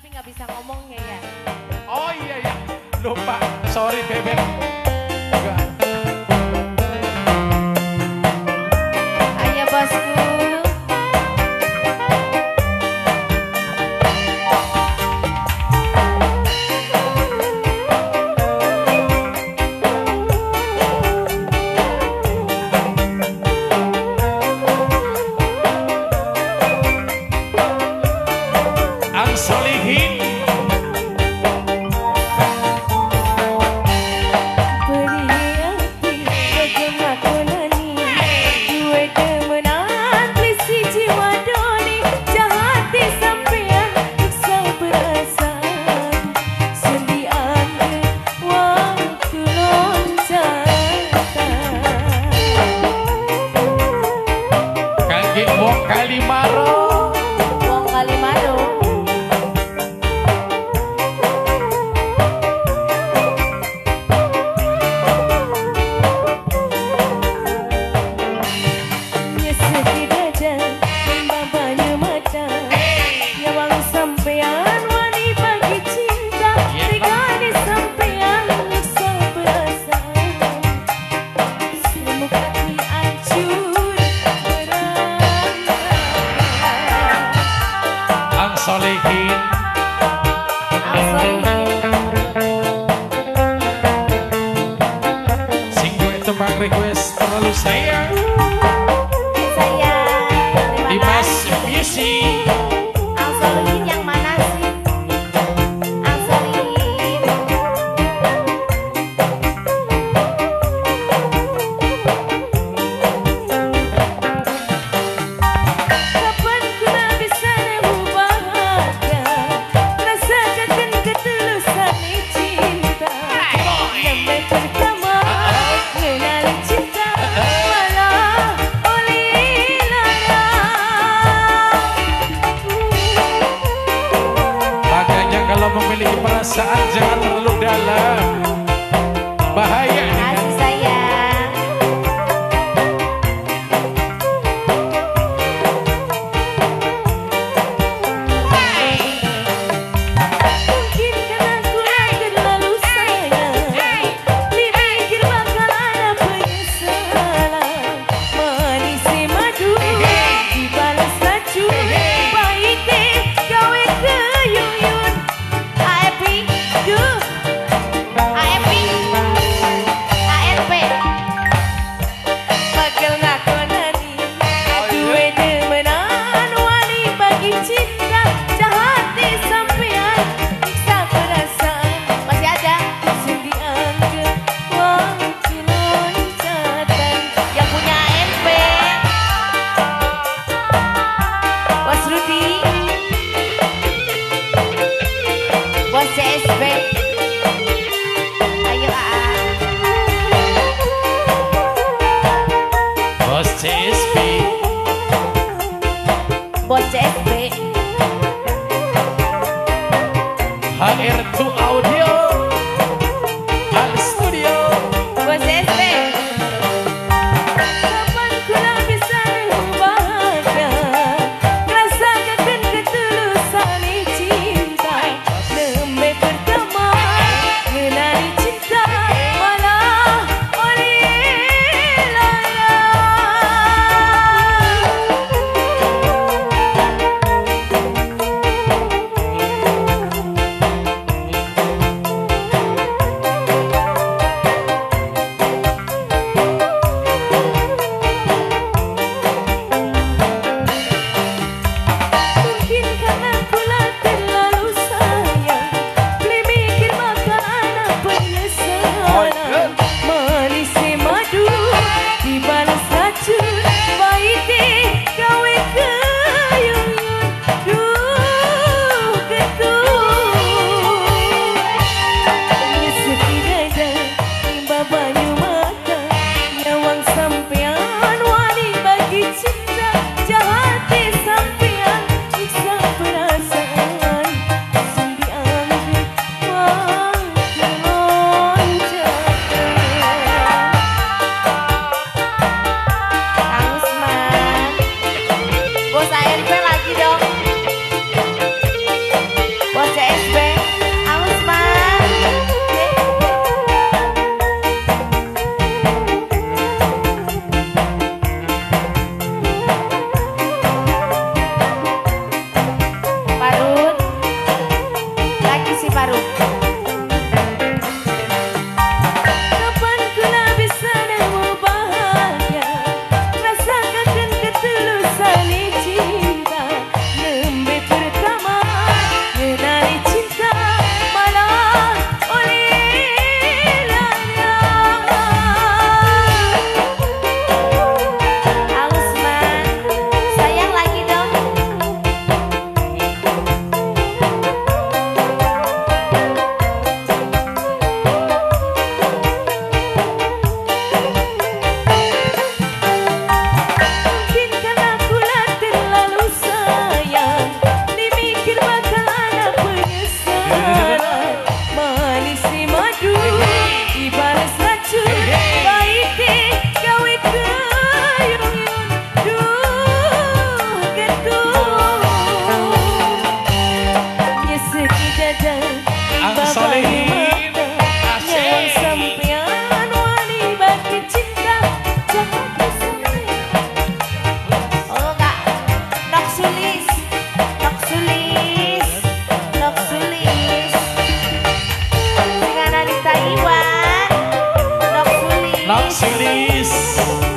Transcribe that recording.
tapi nggak bisa ngomongnya ya. Oh iya ya, lupa. Sorry bebek. Boca limada. request all you say. memiliki perasaan jangan terlalu dalam. bos air Knox Elise.